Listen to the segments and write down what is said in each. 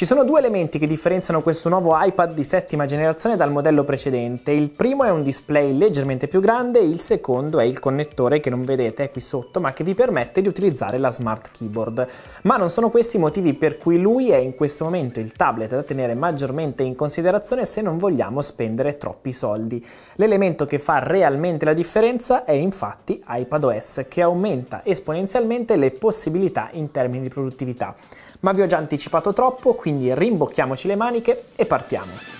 Ci sono due elementi che differenziano questo nuovo iPad di settima generazione dal modello precedente. Il primo è un display leggermente più grande, il secondo è il connettore che non vedete qui sotto, ma che vi permette di utilizzare la smart keyboard. Ma non sono questi i motivi per cui lui è in questo momento il tablet da tenere maggiormente in considerazione se non vogliamo spendere troppi soldi. L'elemento che fa realmente la differenza è infatti iPadOS, che aumenta esponenzialmente le possibilità in termini di produttività ma vi ho già anticipato troppo, quindi rimbocchiamoci le maniche e partiamo.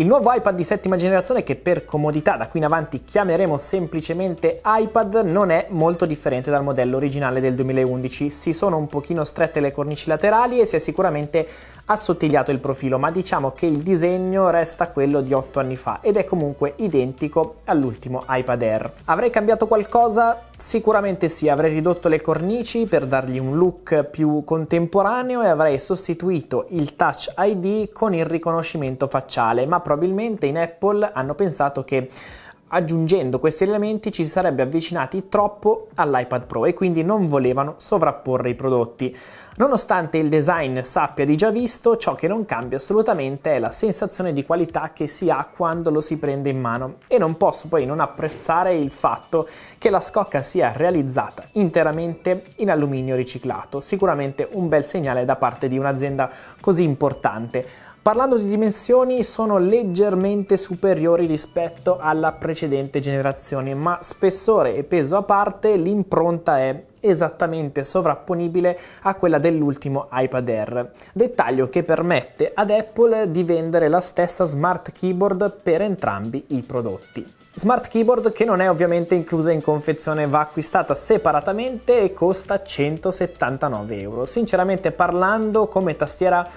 Il nuovo iPad di settima generazione, che per comodità da qui in avanti chiameremo semplicemente iPad, non è molto differente dal modello originale del 2011. Si sono un pochino strette le cornici laterali e si è sicuramente assottigliato il profilo, ma diciamo che il disegno resta quello di 8 anni fa ed è comunque identico all'ultimo iPad Air. Avrei cambiato qualcosa? Sicuramente sì, avrei ridotto le cornici per dargli un look più contemporaneo e avrei sostituito il Touch ID con il riconoscimento facciale, ma probabilmente in Apple hanno pensato che aggiungendo questi elementi ci si sarebbe avvicinati troppo all'iPad Pro e quindi non volevano sovrapporre i prodotti. Nonostante il design sappia di già visto, ciò che non cambia assolutamente è la sensazione di qualità che si ha quando lo si prende in mano e non posso poi non apprezzare il fatto che la scocca sia realizzata interamente in alluminio riciclato, sicuramente un bel segnale da parte di un'azienda così importante. Parlando di dimensioni sono leggermente superiori rispetto alla precedente generazione, ma spessore e peso a parte l'impronta è esattamente sovrapponibile a quella dell'ultimo iPad Air, dettaglio che permette ad Apple di vendere la stessa smart keyboard per entrambi i prodotti. Smart keyboard che non è ovviamente inclusa in confezione, va acquistata separatamente e costa 179 euro. Sinceramente parlando, come tastiera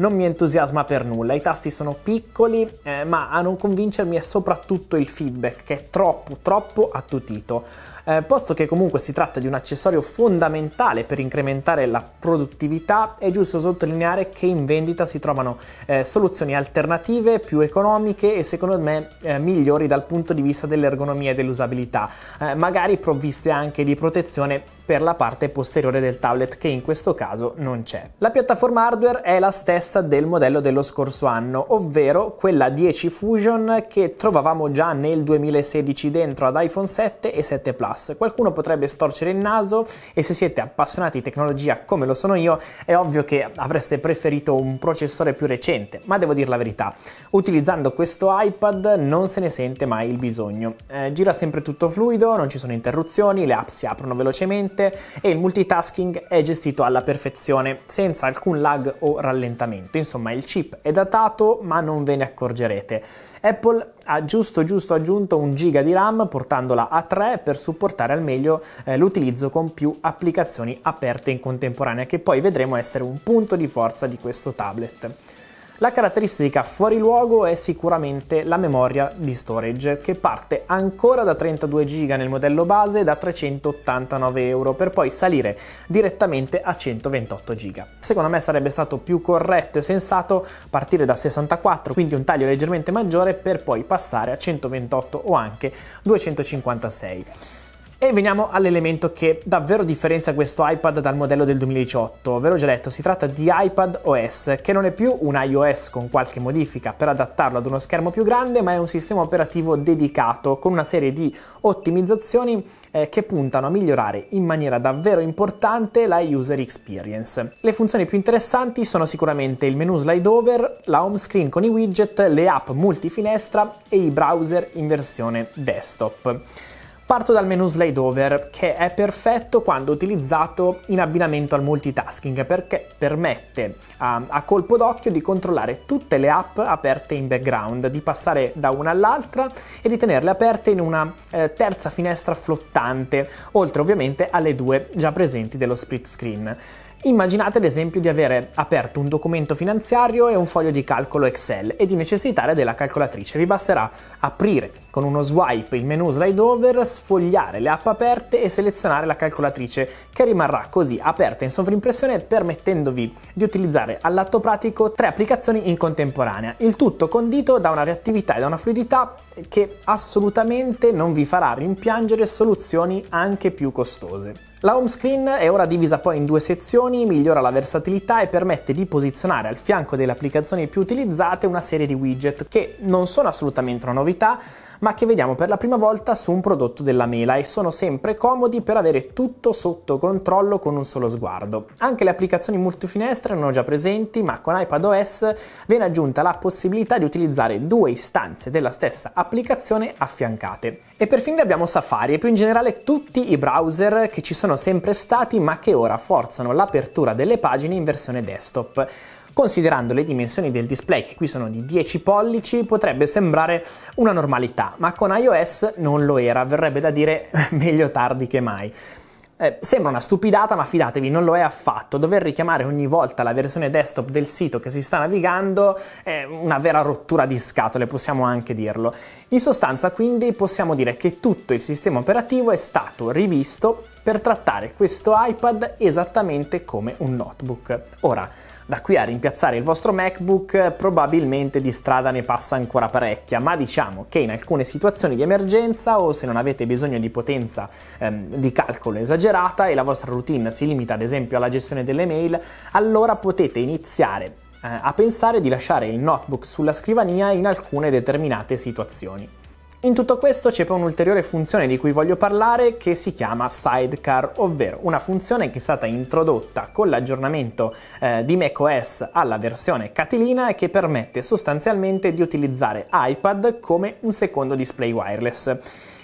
non mi entusiasma per nulla. I tasti sono piccoli, eh, ma a non convincermi è soprattutto il feedback che è troppo, troppo attutito. Eh, posto che comunque si tratta di un accessorio fondamentale per incrementare la produttività, è giusto sottolineare che in vendita si trovano eh, soluzioni alternative più economiche e secondo me eh, migliori dal punto di vista dell'ergonomia e dell'usabilità, eh, magari provviste anche di protezione per la parte posteriore del tablet che in questo caso non c'è. La piattaforma hardware è la stessa del modello dello scorso anno, ovvero quella 10 Fusion che trovavamo già nel 2016 dentro ad iPhone 7 e 7 Plus. Qualcuno potrebbe storcere il naso e se siete appassionati di tecnologia come lo sono io, è ovvio che avreste preferito un processore più recente, ma devo dire la verità, utilizzando questo iPad non se ne sente mai il bisogno. Eh, gira sempre tutto fluido, non ci sono interruzioni, le app si aprono velocemente e il multitasking è gestito alla perfezione, senza alcun lag o rallentamento. Insomma, il chip è datato, ma non ve ne accorgerete. Apple ha giusto giusto aggiunto un giga di RAM portandola a 3 per supportare al meglio eh, l'utilizzo con più applicazioni aperte in contemporanea, che poi vedremo essere un punto di forza di questo tablet. La caratteristica fuori luogo è sicuramente la memoria di storage che parte ancora da 32 GB nel modello base da 389 euro per poi salire direttamente a 128 GB. Secondo me sarebbe stato più corretto e sensato partire da 64, quindi un taglio leggermente maggiore per poi passare a 128 o anche 256. E veniamo all'elemento che davvero differenzia questo iPad dal modello del 2018. Ve l'ho già detto, si tratta di iPad OS, che non è più un iOS con qualche modifica per adattarlo ad uno schermo più grande, ma è un sistema operativo dedicato con una serie di ottimizzazioni eh, che puntano a migliorare in maniera davvero importante la user experience. Le funzioni più interessanti sono sicuramente il menu slide over, la home screen con i widget, le app multifinestra e i browser in versione desktop. Parto dal menu slide over che è perfetto quando utilizzato in abbinamento al multitasking perché permette a, a, colpo d'occhio di controllare tutte le app aperte in background, di passare da una all'altra e di tenerle aperte in una eh, terza finestra flottante, oltre ovviamente alle due già presenti dello split screen. Immaginate ad esempio di avere aperto un documento finanziario e un foglio di calcolo Excel e di necessitare della calcolatrice. Vi basterà aprire con uno swipe il menu slide over, sfogliare le app aperte e selezionare la calcolatrice che rimarrà così aperta in sovrimpressione permettendovi di utilizzare all'atto pratico tre applicazioni in contemporanea. Il tutto condito da una reattività e da una fluidità che assolutamente non vi farà rimpiangere soluzioni anche più costose. La home screen è ora divisa poi in due sezioni, migliora la versatilità e permette di posizionare al fianco delle applicazioni più utilizzate una serie di widget che non sono assolutamente una novità, ma che vediamo per la prima volta su un prodotto della mela e sono sempre comodi per avere tutto sotto controllo con un solo sguardo. Anche le applicazioni multifinestre erano già presenti, ma con iPadOS viene aggiunta la possibilità di utilizzare due istanze della stessa applicazione affiancate. E per finire abbiamo Safari e più in generale tutti i browser che ci sono sempre stati ma che ora forzano l'apertura delle pagine in versione desktop. Considerando le dimensioni del display, che qui sono di 10 pollici, potrebbe sembrare una normalità, ma con iOS non lo era, verrebbe da dire meglio tardi che mai. Eh, sembra una stupidata, ma fidatevi, non lo è affatto. Dover richiamare ogni volta la versione desktop del sito che si sta navigando è una vera rottura di scatole, possiamo anche dirlo. In sostanza, quindi, possiamo dire che tutto il sistema operativo è stato rivisto per trattare questo iPad esattamente come un notebook. Ora, da qui a rimpiazzare il vostro MacBook probabilmente di strada ne passa ancora parecchia, ma diciamo che in alcune situazioni di emergenza o se non avete bisogno di potenza ehm, di calcolo esagerata e la vostra routine si limita ad esempio alla gestione delle mail, allora potete iniziare eh, a pensare di lasciare il notebook sulla scrivania in alcune determinate situazioni. In tutto questo c'è poi un'ulteriore funzione di cui voglio parlare che si chiama Sidecar, ovvero una funzione che è stata introdotta con l'aggiornamento eh, di macOS alla versione Catilina e che permette sostanzialmente di utilizzare iPad come un secondo display wireless.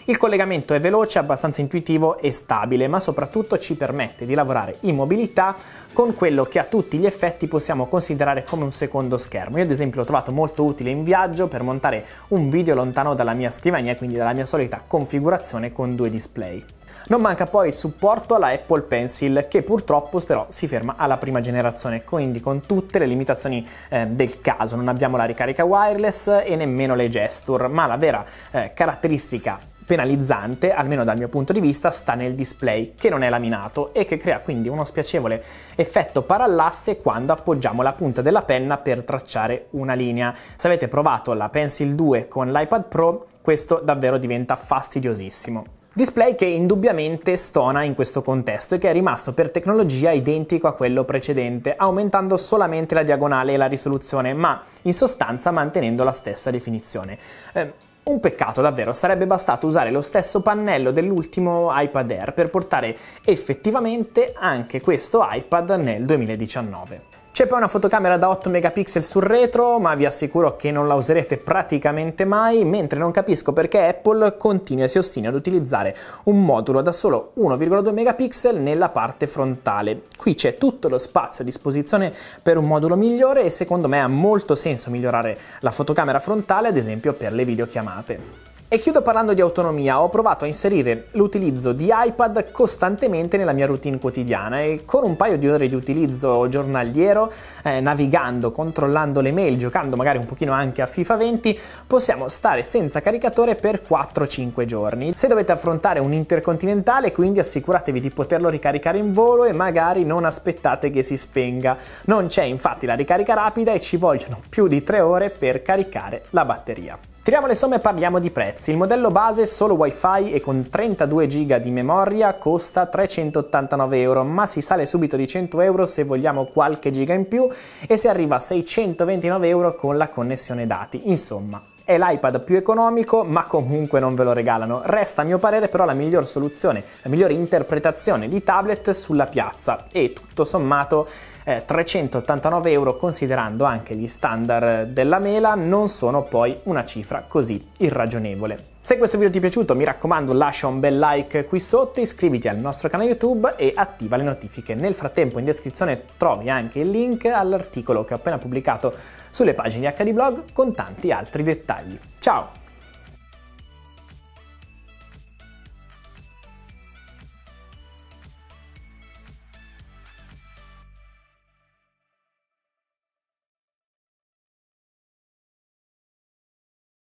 Il collegamento è veloce, abbastanza intuitivo e stabile, ma soprattutto ci permette di lavorare in mobilità con quello che a tutti gli effetti possiamo considerare come un secondo schermo. Io ad esempio l'ho trovato molto utile in viaggio per montare un video lontano dalla mia scrivania, quindi dalla mia solita configurazione con due display. Non manca poi il supporto alla Apple Pencil che purtroppo però si ferma alla prima generazione, quindi con tutte le limitazioni eh, del caso. Non abbiamo la ricarica wireless e nemmeno le gesture, ma la vera eh, caratteristica penalizzante, almeno dal mio punto di vista, sta nel display che non è laminato e che crea quindi uno spiacevole effetto parallasse quando appoggiamo la punta della penna per tracciare una linea. Se avete provato la Pencil 2 con l'iPad Pro, questo davvero diventa fastidiosissimo. Display che indubbiamente stona in questo contesto e che è rimasto per tecnologia identico a quello precedente, aumentando solamente la diagonale e la risoluzione, ma in sostanza mantenendo la stessa definizione. Eh, un peccato davvero, sarebbe bastato usare lo stesso pannello dell'ultimo iPad Air per portare effettivamente anche questo iPad nel 2019. C'è poi una fotocamera da 8 megapixel sul retro, ma vi assicuro che non la userete praticamente mai, mentre non capisco perché Apple continua e si ostina ad utilizzare un modulo da solo 1,2 megapixel nella parte frontale. Qui c'è tutto lo spazio a disposizione per un modulo migliore e secondo me ha molto senso migliorare la fotocamera frontale, ad esempio per le videochiamate. E chiudo parlando di autonomia, ho provato a inserire l'utilizzo di iPad costantemente nella mia routine quotidiana e con un paio di ore di utilizzo giornaliero, eh, navigando, controllando le mail, giocando magari un pochino anche a FIFA 20, possiamo stare senza caricatore per 4-5 giorni. Se dovete affrontare un intercontinentale, quindi assicuratevi di poterlo ricaricare in volo e magari non aspettate che si spenga. Non c'è infatti la ricarica rapida e ci vogliono più di 3 ore per caricare la batteria. Tiriamo le somme e parliamo di prezzi. Il modello base solo wifi e con 32 GB di memoria costa 389 euro, ma si sale subito di 100 euro se vogliamo qualche giga in più e si arriva a 629 euro con la connessione dati. Insomma, è l'iPad più economico, ma comunque non ve lo regalano. Resta a mio parere però la miglior soluzione, la migliore interpretazione di tablet sulla piazza e tutto sommato eh, 389 euro considerando anche gli standard della mela non sono poi una cifra così irragionevole. Se questo video ti è piaciuto mi raccomando lascia un bel like qui sotto, iscriviti al nostro canale YouTube e attiva le notifiche. Nel frattempo in descrizione trovi anche il link all'articolo che ho appena pubblicato sulle pagine HD Blog con tanti altri dettagli. Ciao!